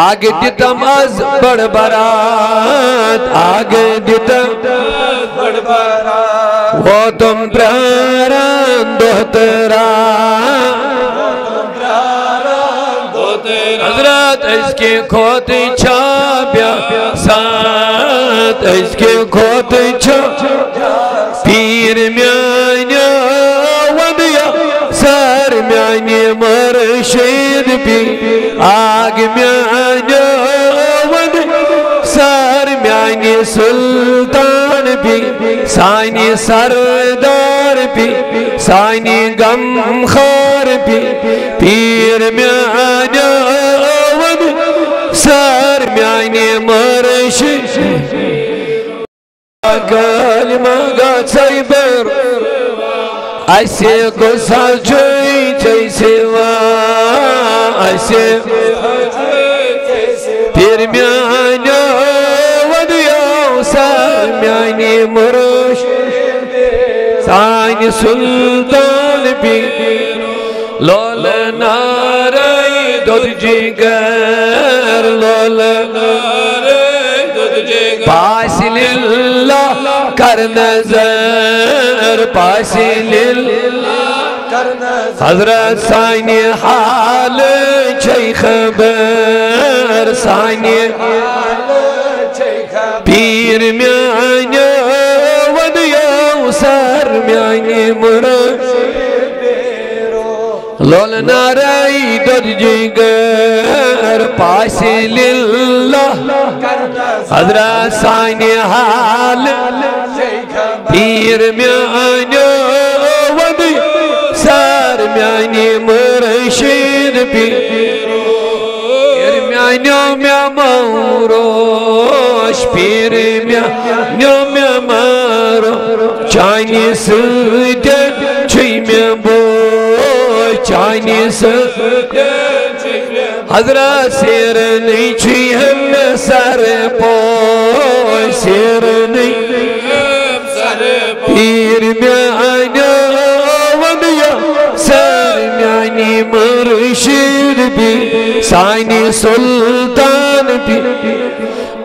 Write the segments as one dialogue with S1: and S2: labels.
S1: آگے دیتم از بڑ برات آگے دیتم
S2: بڑ بارا
S1: وہ تم پراران دوہترا حضرت اس کے کھوت چھاپیا ساتھ اس کے کھوت چھاپیا پیر میانیا ودیا، سر میانی مرشید بھی آگ میانیا ودیا سر میانی سلطان بھی سانی سردار بھی سانی غم خار بھی، پیر میانیا ودیا سر میانی مرشید کلمہ گا سیبر ایسے گسال جوئی جیسے وا ایسے میانی مرش سانی سلطان بھی لول نارائی دود جگر لول پاس للہ کر نظر پاس للہ کرنا حضرت سانی حال چی خبر سانی پیر لول نارائی دود جگر پاس للہ حضرت سانی حال پیر میانی ودی سر میانی مرشید پیر میانی میا موروش پیر میانی میا مارو بو چانی حضرت سیر نہیں چھوئی ہم سر پوئی سیر نہیں پیر میں میانا ودیا سر میانی مرشد بھی سانی سلطان بھی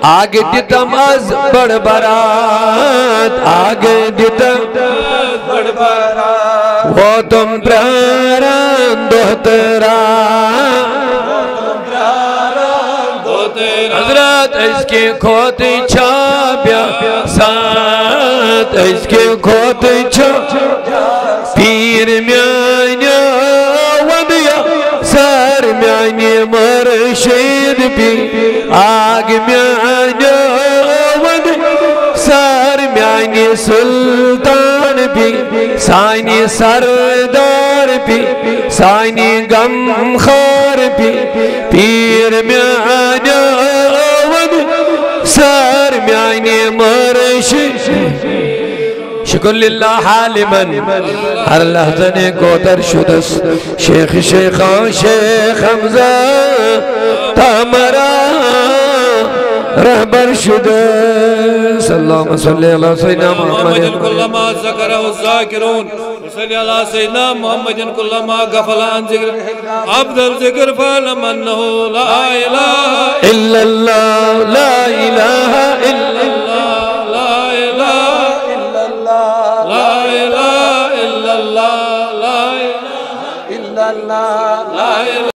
S1: آگے دیتم از بڑ برات آگے دیتم
S2: بڑ بارا
S1: وہ تم پراران حضرت اس کے کھوت چھاپیا ساتھ اس کے کھوت چھاپیا پیر میانیا ودیا سر میانی مرشید بھی آگ میانیا سلطان بھی سانی سردار بھی سانی غم خار بھی۔ پیر میانیا ودیا سر میانی مرشید شکر للہ حالمن ہر لحظنے کو در شدس۔ شیخ شیخان شیخ حمزہ تامرا رہبر شد سلام صلی اللہ علیہ وسلم محمد کل
S2: ما ذکرہ الزاکرون صلی اللہ سینا محمد جن کل ما غفلان ذکر عبدال ذکر فالمنہ لا الہ
S1: الا اللہ لا الہ الا اللہ
S2: لا الہ الا اللہ لا الہ الا اللہ لا الہ الا اللہ